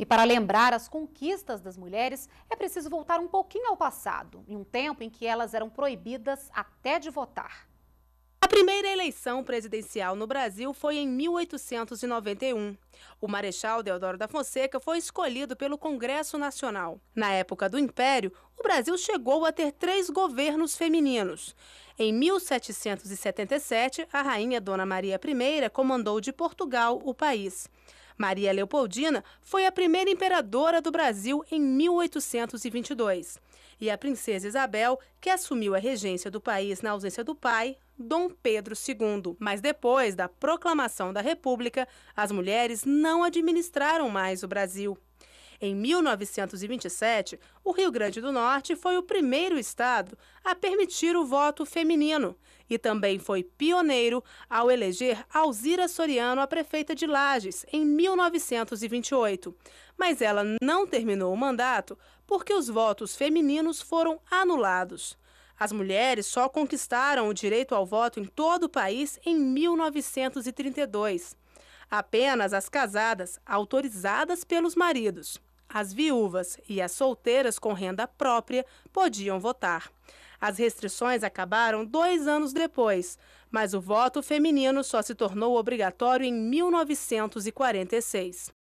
E para lembrar as conquistas das mulheres, é preciso voltar um pouquinho ao passado, em um tempo em que elas eram proibidas até de votar. A primeira eleição presidencial no Brasil foi em 1891. O Marechal Deodoro da Fonseca foi escolhido pelo Congresso Nacional. Na época do Império, o Brasil chegou a ter três governos femininos. Em 1777, a rainha Dona Maria I comandou de Portugal o país. Maria Leopoldina foi a primeira imperadora do Brasil em 1822. E a princesa Isabel, que assumiu a regência do país na ausência do pai, Dom Pedro II. Mas depois da proclamação da República, as mulheres não administraram mais o Brasil. Em 1927, o Rio Grande do Norte foi o primeiro estado a permitir o voto feminino e também foi pioneiro ao eleger Alzira Soriano a prefeita de Lages em 1928. Mas ela não terminou o mandato porque os votos femininos foram anulados. As mulheres só conquistaram o direito ao voto em todo o país em 1932. Apenas as casadas, autorizadas pelos maridos, as viúvas e as solteiras com renda própria podiam votar. As restrições acabaram dois anos depois, mas o voto feminino só se tornou obrigatório em 1946.